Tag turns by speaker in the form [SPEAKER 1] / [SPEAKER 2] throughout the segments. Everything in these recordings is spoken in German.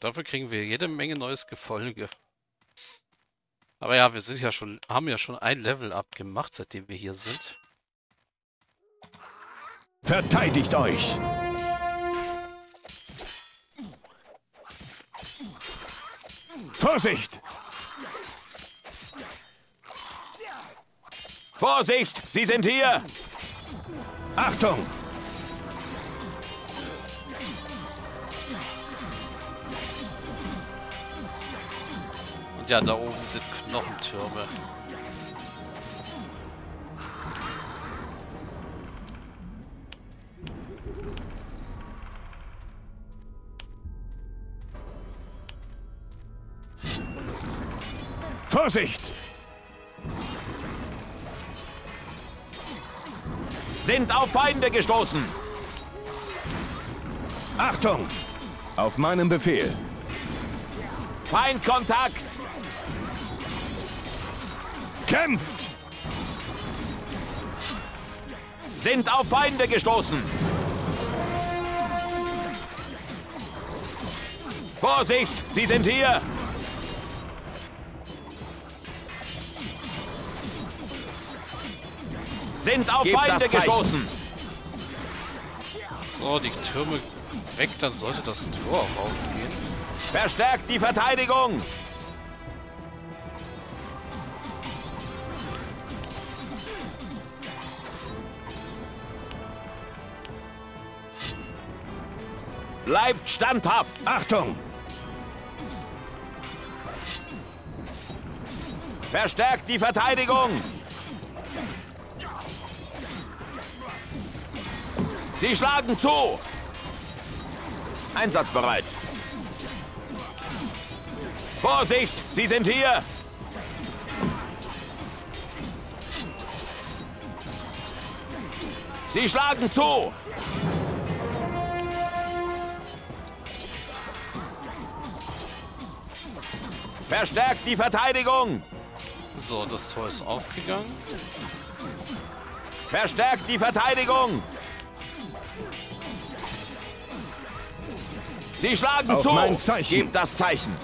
[SPEAKER 1] Dafür kriegen wir jede Menge neues Gefolge. Aber ja, wir sind ja schon, haben ja schon ein Level abgemacht, seitdem wir hier sind.
[SPEAKER 2] Verteidigt euch! Vorsicht!
[SPEAKER 3] Vorsicht! Sie sind hier!
[SPEAKER 2] Achtung!
[SPEAKER 1] Ja, da oben sind Knochentürme.
[SPEAKER 2] Vorsicht!
[SPEAKER 3] Sind auf Feinde gestoßen!
[SPEAKER 2] Achtung! Auf meinen Befehl.
[SPEAKER 3] Feindkontakt!
[SPEAKER 2] Kämpft!
[SPEAKER 3] Sind auf Feinde gestoßen! Vorsicht! Sie sind hier! Sind auf
[SPEAKER 2] Gebt
[SPEAKER 3] Feinde gestoßen!
[SPEAKER 1] So, die Türme weg, dann sollte das Tor auch aufgehen.
[SPEAKER 3] Verstärkt die Verteidigung! Bleibt standhaft!
[SPEAKER 2] Achtung!
[SPEAKER 3] Verstärkt die Verteidigung! Sie schlagen zu! Einsatzbereit! Vorsicht! Sie sind hier! Sie schlagen zu! Verstärkt die Verteidigung!
[SPEAKER 1] So, das Tor ist aufgegangen.
[SPEAKER 3] Verstärkt die Verteidigung! Sie schlagen
[SPEAKER 2] Auf
[SPEAKER 3] zu!
[SPEAKER 2] mein Zeichen.
[SPEAKER 3] Gebt das Zeichen!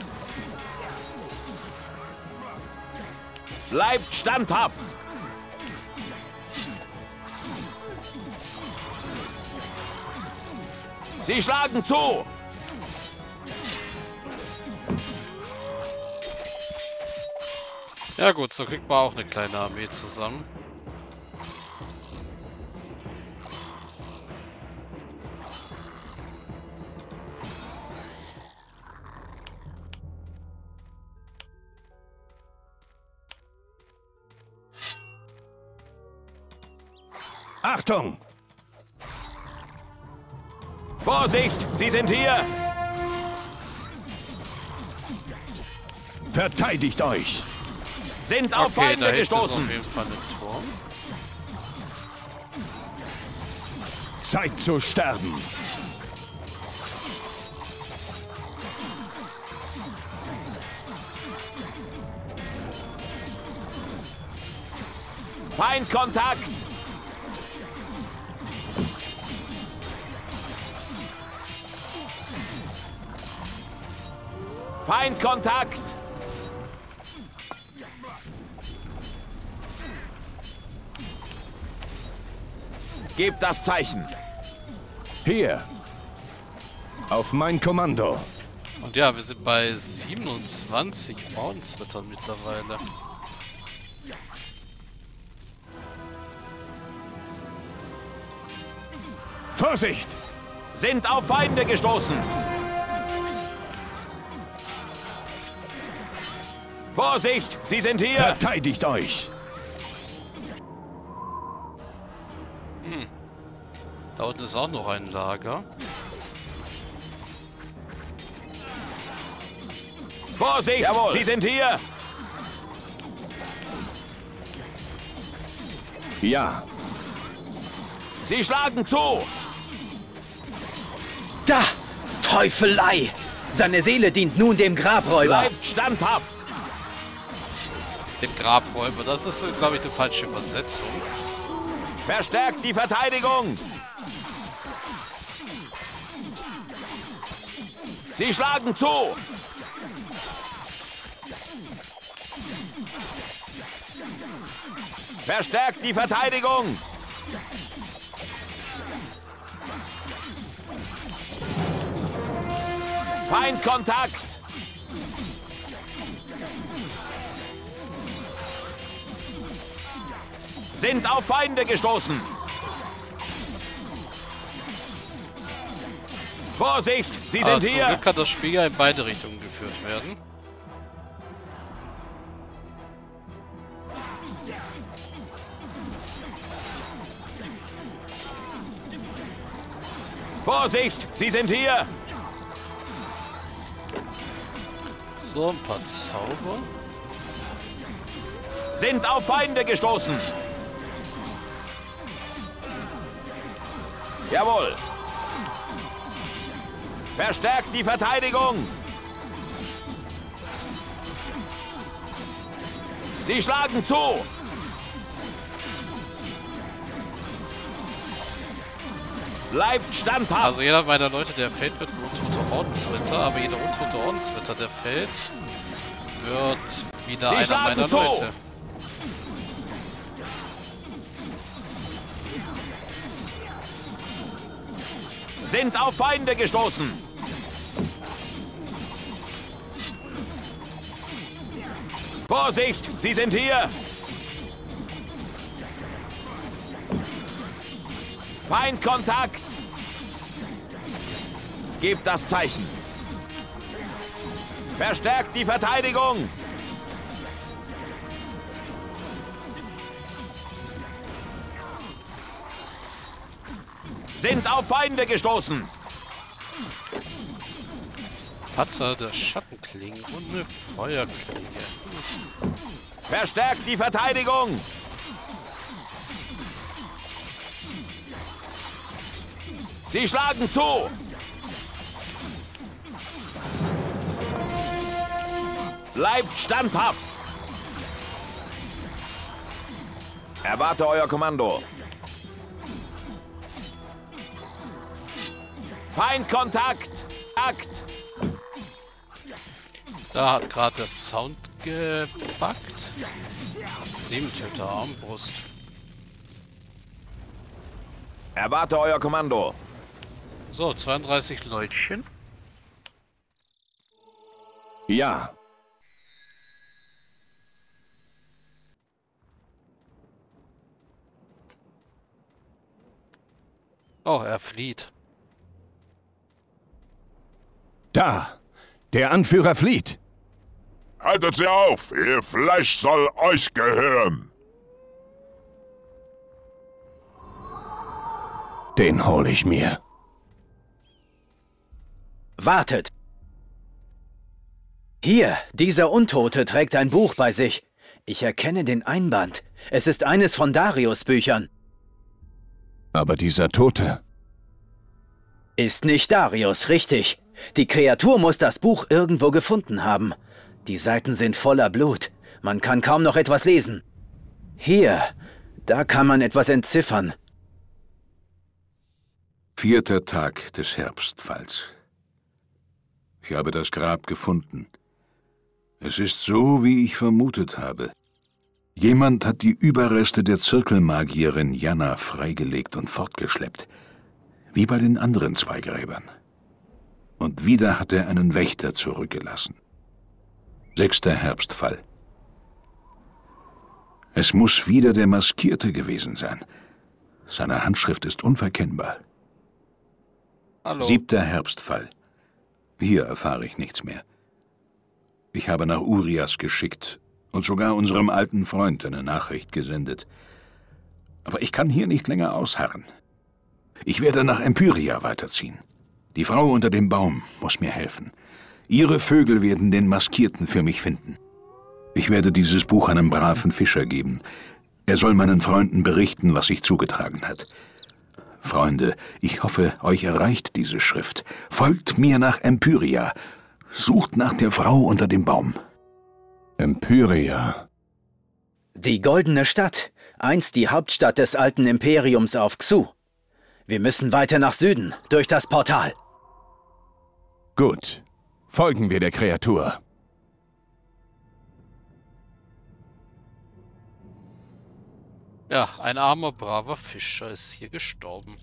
[SPEAKER 3] Bleibt standhaft! Sie schlagen zu!
[SPEAKER 1] Ja gut, so kriegt man auch eine kleine Armee zusammen.
[SPEAKER 2] Achtung!
[SPEAKER 3] Vorsicht! Sie sind hier!
[SPEAKER 2] Verteidigt euch!
[SPEAKER 3] Sind auf
[SPEAKER 1] Okay, da
[SPEAKER 3] Feinde gestoßen!
[SPEAKER 1] auf.
[SPEAKER 2] Zeit zu sterben!
[SPEAKER 3] Feindkontakt! Feindkontakt! Gebt das Zeichen!
[SPEAKER 2] Hier! Auf mein Kommando!
[SPEAKER 1] Und ja, wir sind bei 27 Ordensrittern mittlerweile.
[SPEAKER 2] Vorsicht!
[SPEAKER 3] Sind auf Feinde gestoßen! Vorsicht! Sie sind hier!
[SPEAKER 2] Verteidigt euch!
[SPEAKER 1] Da unten ist auch noch ein Lager.
[SPEAKER 3] Vorsicht!
[SPEAKER 2] Jawohl.
[SPEAKER 3] Sie sind hier!
[SPEAKER 2] Ja!
[SPEAKER 3] Sie schlagen zu!
[SPEAKER 4] Da! Teufelei! Seine Seele dient nun dem Grabräuber.
[SPEAKER 3] Bleibt standhaft!
[SPEAKER 1] Dem Grabräuber. Das ist, glaube ich, eine falsche Übersetzung.
[SPEAKER 3] Verstärkt die Verteidigung! Sie schlagen zu! Verstärkt die Verteidigung! Feindkontakt! Sind auf Feinde gestoßen! Vorsicht, Sie sind
[SPEAKER 1] Aber zum
[SPEAKER 3] hier!
[SPEAKER 1] Glück kann das Spiel ja in beide Richtungen geführt werden.
[SPEAKER 3] Vorsicht, Sie sind hier!
[SPEAKER 1] So, ein paar Zauber.
[SPEAKER 3] Sind auf Feinde gestoßen! Jawohl! Verstärkt die Verteidigung! Sie schlagen zu! Bleibt standhaft!
[SPEAKER 1] Also jeder meiner Leute, der fällt, wird ein untoter Ordensritter, aber jeder untote Ordensritter, der fällt, wird wieder
[SPEAKER 3] Sie
[SPEAKER 1] einer meiner
[SPEAKER 3] zu!
[SPEAKER 1] Leute.
[SPEAKER 3] Sind auf Feinde gestoßen! Vorsicht, Sie sind hier! Feindkontakt! Gebt das Zeichen! Verstärkt die Verteidigung! Sind auf Feinde gestoßen!
[SPEAKER 1] Patzer der Schattenklinge und eine Feuerklinge.
[SPEAKER 3] Verstärkt die Verteidigung! Sie schlagen zu! Bleibt standhaft! Erwarte euer Kommando. Feindkontakt! Akt!
[SPEAKER 1] Da hat gerade der Sound gebackt. Siebentöter Armbrust.
[SPEAKER 3] Erwarte euer Kommando.
[SPEAKER 1] So, 32 Leutchen.
[SPEAKER 2] Ja.
[SPEAKER 1] Oh, er flieht.
[SPEAKER 2] Da. Der Anführer flieht.
[SPEAKER 5] Haltet sie auf! Ihr Fleisch soll euch gehören!
[SPEAKER 2] Den hol ich mir.
[SPEAKER 4] Wartet! Hier, dieser Untote trägt ein Buch bei sich. Ich erkenne den Einband. Es ist eines von Darius Büchern.
[SPEAKER 2] Aber dieser Tote.
[SPEAKER 4] Ist nicht Darius, richtig. Die Kreatur muss das Buch irgendwo gefunden haben. Die Seiten sind voller Blut. Man kann kaum noch etwas lesen. Hier, da kann man etwas entziffern.
[SPEAKER 6] Vierter Tag des Herbstfalls. Ich habe das Grab gefunden. Es ist so, wie ich vermutet habe. Jemand hat die Überreste der Zirkelmagierin Janna freigelegt und fortgeschleppt. Wie bei den anderen zwei Gräbern. Und wieder hat er einen Wächter zurückgelassen. Sechster Herbstfall. Es muss wieder der Maskierte gewesen sein. Seine Handschrift ist unverkennbar.
[SPEAKER 1] Hallo.
[SPEAKER 6] Siebter Herbstfall. Hier erfahre ich nichts mehr. Ich habe nach Urias geschickt und sogar unserem alten Freund eine Nachricht gesendet. Aber ich kann hier nicht länger ausharren. Ich werde nach Empyria weiterziehen. Die Frau unter dem Baum muss mir helfen. Ihre Vögel werden den Maskierten für mich finden. Ich werde dieses Buch einem braven Fischer geben. Er soll meinen Freunden berichten, was sich zugetragen hat. Freunde, ich hoffe, euch erreicht diese Schrift. Folgt mir nach Empyria. Sucht nach der Frau unter dem Baum.
[SPEAKER 2] Empyria.
[SPEAKER 4] Die Goldene Stadt, einst die Hauptstadt des alten Imperiums auf Xu. Wir müssen weiter nach Süden, durch das Portal.
[SPEAKER 2] Gut. Folgen wir der Kreatur.
[SPEAKER 1] Ja, ein armer, braver Fischer ist hier gestorben.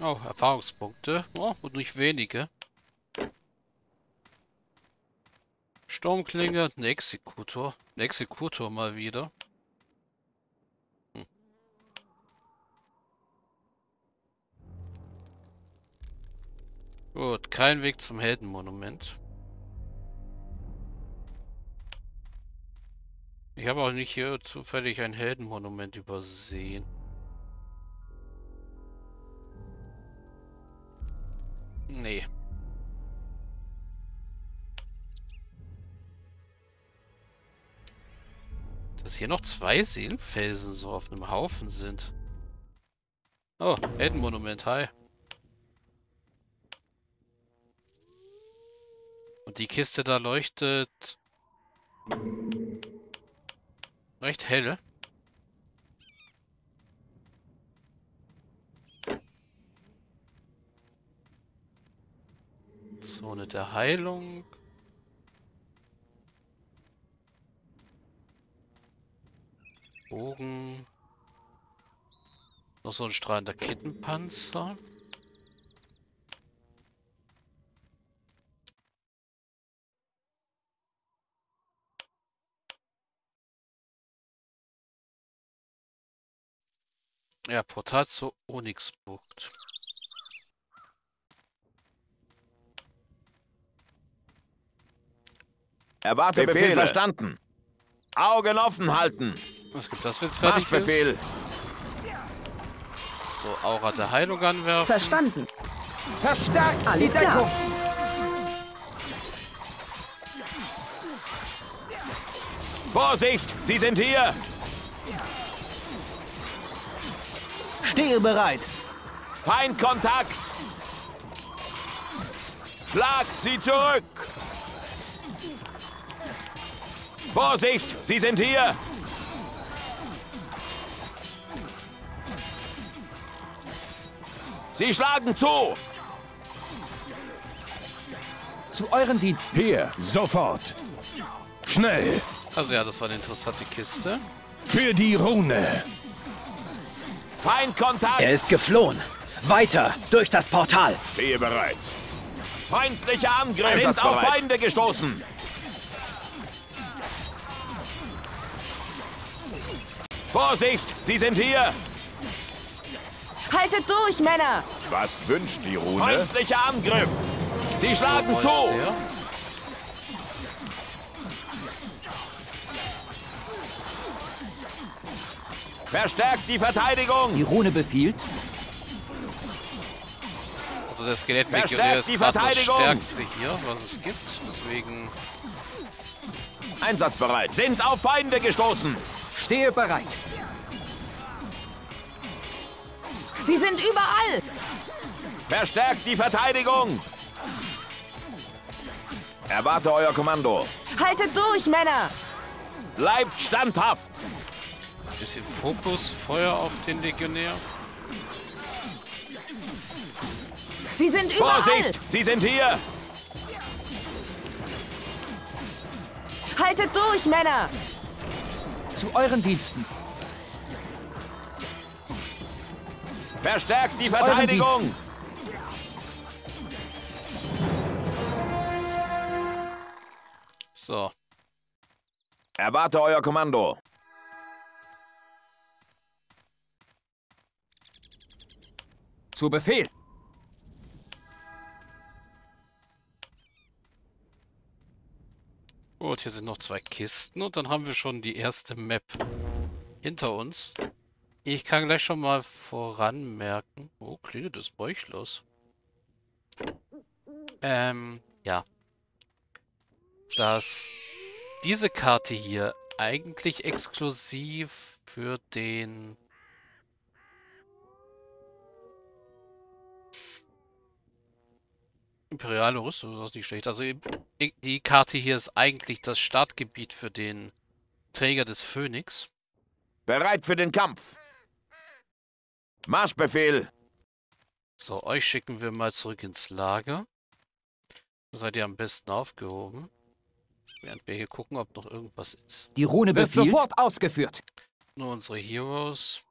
[SPEAKER 1] Oh, Erfahrungspunkte. Oh, und nicht wenige. Sturmklinge, ein Exekutor. Ein Exekutor mal wieder. Kein Weg zum Heldenmonument. Ich habe auch nicht hier zufällig ein Heldenmonument übersehen. Nee. Dass hier noch zwei Seelenfelsen so auf einem Haufen sind. Oh, Heldenmonument, hi. Und die Kiste da leuchtet recht hell. Zone der Heilung. Bogen. Noch so ein strahlender Kettenpanzer. Ja, Portal zur Onyxbucht.
[SPEAKER 3] Erwarte Befehl
[SPEAKER 7] Befehle.
[SPEAKER 3] verstanden. Augen offen halten.
[SPEAKER 1] Was gibt das, wenn es fertig ist?
[SPEAKER 3] Marschbefehl.
[SPEAKER 1] So, Aura der Heilung anwerfen.
[SPEAKER 8] Verstanden.
[SPEAKER 7] Verstärkt
[SPEAKER 8] Alles klar.
[SPEAKER 3] Vorsicht, Sie sind hier.
[SPEAKER 4] Stehe bereit.
[SPEAKER 3] Feindkontakt. Schlagt sie zurück. Vorsicht, Sie sind hier. Sie schlagen zu.
[SPEAKER 7] zu euren Diensten.
[SPEAKER 2] Hier, sofort. Schnell.
[SPEAKER 1] Also ja, das war eine interessante Kiste.
[SPEAKER 2] Für die Rune.
[SPEAKER 3] Feindkontakt.
[SPEAKER 4] Er ist geflohen. Weiter, durch das Portal.
[SPEAKER 3] Stehe bereit. Feindlicher Angriff. Sind auf. Feinde gestoßen. Vorsicht, Sie sind hier.
[SPEAKER 8] Haltet durch, Männer!
[SPEAKER 5] Was wünscht die Rune?
[SPEAKER 3] Feindlicher Angriff. Sie schlagen
[SPEAKER 1] Wo ist
[SPEAKER 3] zu.
[SPEAKER 1] der?
[SPEAKER 3] Verstärkt die Verteidigung.
[SPEAKER 7] Die Rune befiehlt.
[SPEAKER 1] Also der Skelettlegionär
[SPEAKER 3] Verstärkt
[SPEAKER 1] ist
[SPEAKER 3] die
[SPEAKER 1] gerade das
[SPEAKER 3] Verteidigung.
[SPEAKER 1] stärkste hier, was es gibt. Deswegen
[SPEAKER 3] Einsatzbereit. Sind auf Feinde gestoßen.
[SPEAKER 7] Stehe bereit.
[SPEAKER 8] Sie sind überall!
[SPEAKER 3] Verstärkt die Verteidigung. Erwarte euer Kommando.
[SPEAKER 8] Haltet durch, Männer!
[SPEAKER 3] Bleibt standhaft.
[SPEAKER 1] Bisschen Fokusfeuer auf den Legionär.
[SPEAKER 8] Sie sind überall!
[SPEAKER 3] Vorsicht, Sie sind hier.
[SPEAKER 8] Haltet durch, Männer!
[SPEAKER 7] Zu euren Diensten.
[SPEAKER 3] Verstärkt die
[SPEAKER 7] Zu
[SPEAKER 3] Verteidigung.
[SPEAKER 1] So,
[SPEAKER 3] Erwarte euer Kommando.
[SPEAKER 7] Zu Befehl.
[SPEAKER 1] gut, hier sind noch zwei Kisten und dann haben wir schon die erste Map hinter uns. Ich kann gleich schon mal voranmerken. Oh, Klinge des Bäuchlers. Ähm, ja. Dass diese Karte hier eigentlich exklusiv für den Imperiale Rüstung ist das nicht schlecht. Also die Karte hier ist eigentlich das Startgebiet für den Träger des Phönix.
[SPEAKER 3] Bereit für den Kampf. Marschbefehl.
[SPEAKER 1] So, euch schicken wir mal zurück ins Lager. Da seid ihr am besten aufgehoben. Während wir hier gucken, ob noch irgendwas ist.
[SPEAKER 7] Die Rune wird
[SPEAKER 9] befiehlt?
[SPEAKER 7] sofort ausgeführt.
[SPEAKER 1] Nur unsere Heroes.